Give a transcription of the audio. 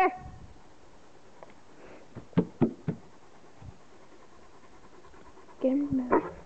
Here. Get him.